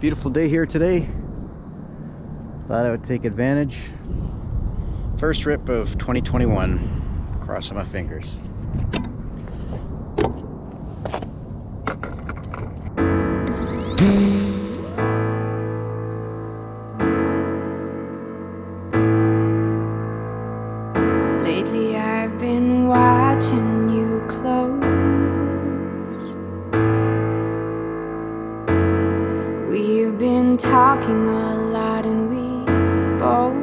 Beautiful day here today. Thought I would take advantage. First rip of 2021. Crossing my fingers. Lately I've been watching talking a lot and we both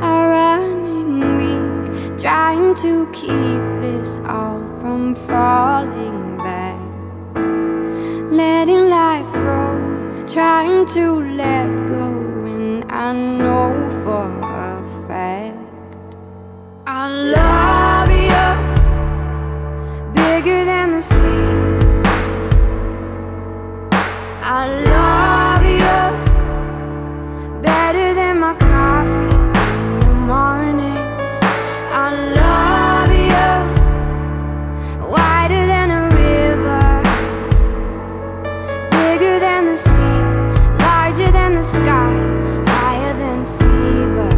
are running weak, trying to keep this all from falling back. Letting life roll, trying to let go, and I know for a fact. I love you bigger than the sea. I love larger than the sky, higher than fever.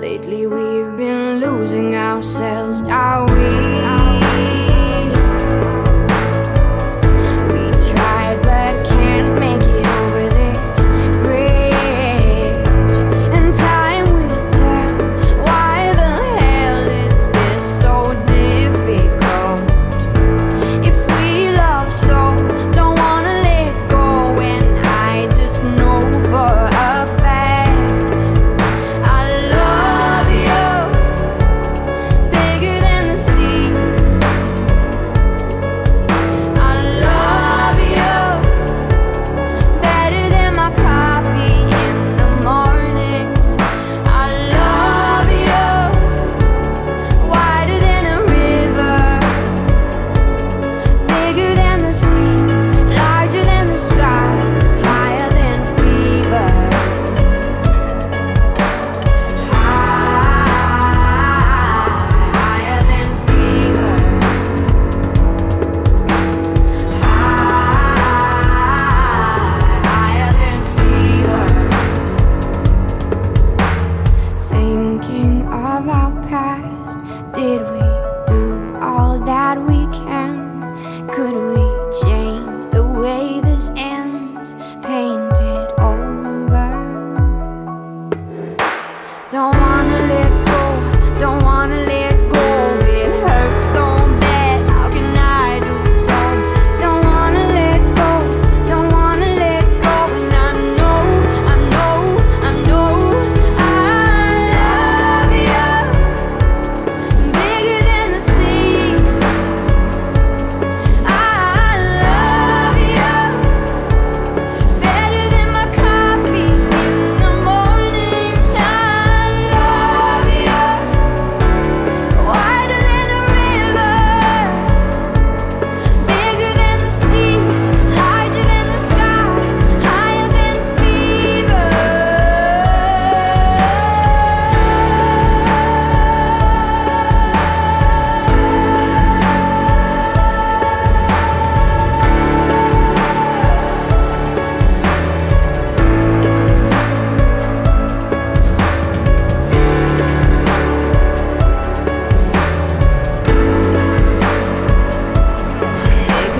Lately we've been losing ourselves, are? We Thinking of our past, did we do all that we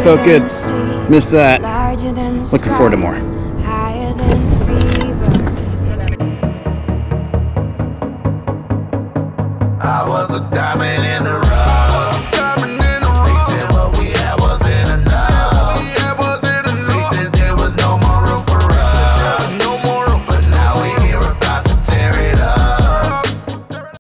Felt good. fever. Missed that. Larger than the Looking forward to more. Higher than fever. I was a diamond in the rough.